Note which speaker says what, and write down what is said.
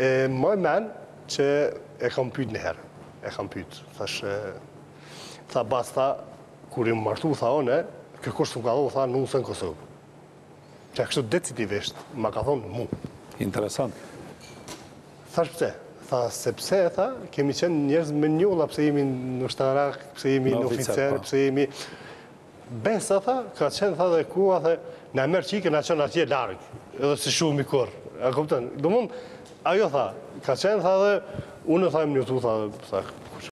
Speaker 1: E maj men që e kam pyt njëherë, e kam pyt, thash, tha bash, tha, kur u martu, tha unë, kurrkush s'më ka dhonë, tha, nuse n'Kosovë. Që kështu decidivisht, ma ka thonë mu.
Speaker 2: Interesant.
Speaker 1: Thash pse, tha, sepse, tha, kemi qenë njerëz me njolla, pse jemi ushtarak, pse jemi oficer, pse jemi... Besa tha, ka qenë tha edhe ku, ata na merr çikën, na çon atje larg, edhe s'e shohim kurrë. A kuptën? Domethënë, ajo tha, ka qenë tha dhe, unë tha erdha këtu tha, tha,